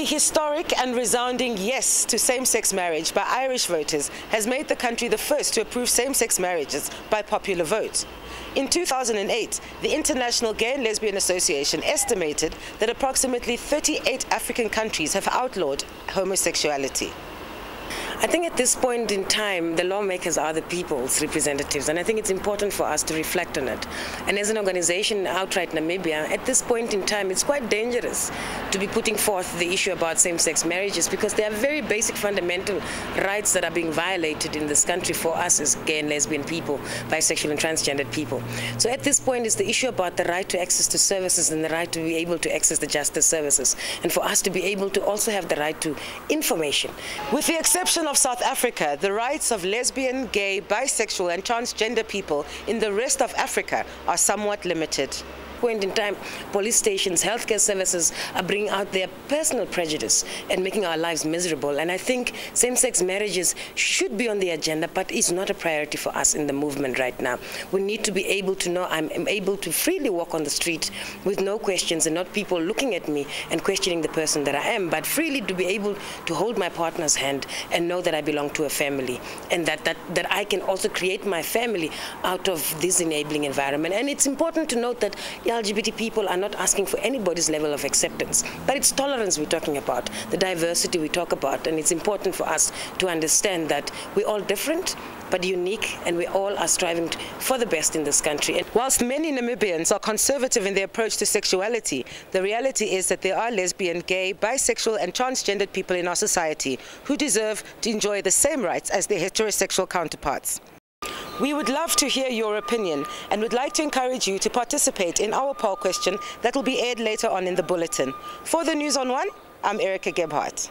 A historic and resounding yes to same-sex marriage by Irish voters has made the country the first to approve same-sex marriages by popular vote. In 2008, the International Gay and Lesbian Association estimated that approximately 38 African countries have outlawed homosexuality. I think at this point in time, the lawmakers are the people's representatives, and I think it's important for us to reflect on it. And as an organization, Outright Namibia, at this point in time, it's quite dangerous to be putting forth the issue about same-sex marriages because they are very basic fundamental rights that are being violated in this country for us as gay and lesbian people, bisexual and transgendered people. So at this point, it's the issue about the right to access to services and the right to be able to access the justice services, and for us to be able to also have the right to information. With the exception of South Africa, the rights of lesbian, gay, bisexual and transgender people in the rest of Africa are somewhat limited point in time, police stations, healthcare services are bringing out their personal prejudice and making our lives miserable. And I think same-sex marriages should be on the agenda, but it's not a priority for us in the movement right now. We need to be able to know I'm able to freely walk on the street with no questions and not people looking at me and questioning the person that I am, but freely to be able to hold my partner's hand and know that I belong to a family and that, that, that I can also create my family out of this enabling environment. And it's important to note that LGBT people are not asking for anybody's level of acceptance, but it's tolerance we're talking about, the diversity we talk about, and it's important for us to understand that we're all different, but unique, and we all are striving for the best in this country. And whilst many Namibians are conservative in their approach to sexuality, the reality is that there are lesbian, gay, bisexual and transgendered people in our society who deserve to enjoy the same rights as their heterosexual counterparts. We would love to hear your opinion and would like to encourage you to participate in our poll question that will be aired later on in the bulletin. For the News on One, I'm Erica Gebhardt.